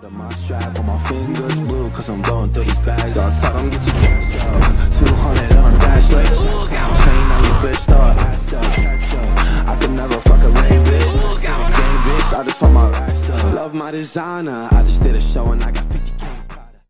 Holding my strap on my fingers blue, cause I'm blowing through these bags. Dog, tell them get you cash up 200 on dash like chain on your bitch, start ass up. Catch up. I can never fuck a lame bitch. Game bitch, I just want my racks up. Love my designer, I just did a show and I got